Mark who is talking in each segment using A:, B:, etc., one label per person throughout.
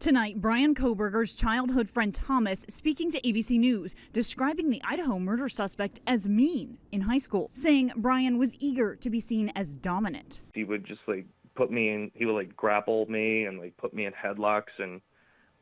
A: Tonight, Bryan Kohberger's childhood friend Thomas speaking to ABC News, describing the Idaho murder suspect as mean in high school, saying Bryan was eager to be seen as dominant.
B: He would just like put me in, he would like grapple me and like put me in headlocks and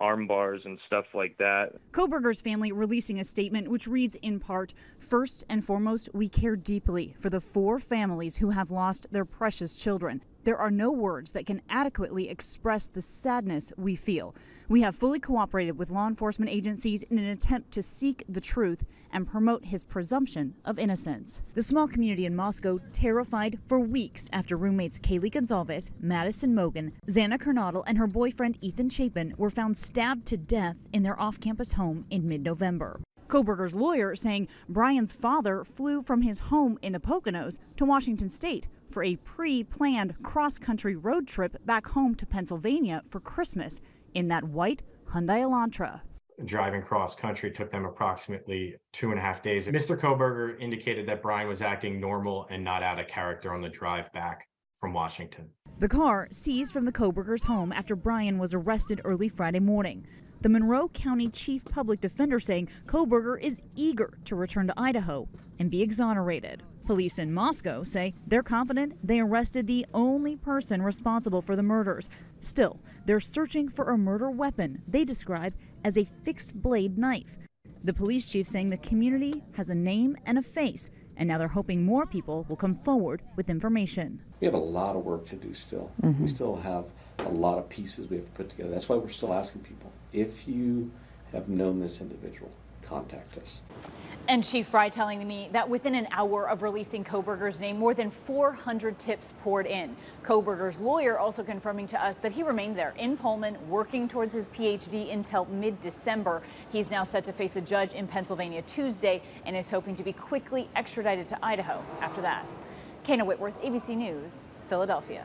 B: arm bars and stuff like that.
A: Kohberger's family releasing a statement which reads in part First and foremost, we care deeply for the four families who have lost their precious children. There are no words that can adequately express the sadness we feel. We have fully cooperated with law enforcement agencies in an attempt to seek the truth and promote his presumption of innocence. The small community in Moscow terrified for weeks after roommates Kaylee Goncalves, Madison Mogen, Xana Kernodle, and her boyfriend Ethan Chapin were found stabbed to death in their off campus home in mid November. Kohberger's lawyer saying Bryan's father flew from his home in the Poconos to Washington state for a pre planned cross country road trip back home to Pennsylvania for Christmas in that white Hyundai Elantra.
C: Driving cross country took them approximately two and a half days. Mr. Kohberger indicated that Bryan was acting normal and not out of character on the drive back from Washington.
A: The car seized from the Kohberger's home after Bryan was arrested early Friday morning. The Monroe County Chief Public Defender saying Kohberger is eager to return to Idaho and be exonerated. Police in Moscow say they're confident they arrested the only person responsible for the murders. Still, they're searching for a murder weapon they describe as a fixed blade knife. The police chief saying the community has a name and a face, and now they're hoping more people will come forward with information.
D: We have a lot of work to do still. Mm-hmm. We still have a lot of pieces we have to put together. That's why we're still asking people if you have known this individual, contact us.
E: And Chief Fry telling me that within an hour of releasing Kohberger's name, more than 400 tips poured in. Kohberger's lawyer also confirming to us that he remained there in Pullman working towards his PhD until mid-December. He's now set to face a judge in Pennsylvania Tuesday and is hoping to be quickly extradited to Idaho after that. Kayna Whitworth, ABC News, Philadelphia.